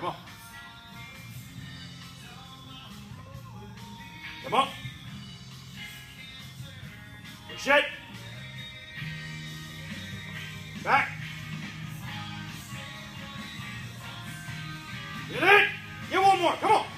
Come on. Come on. Shake. Back. Get it! Get one more. Come on.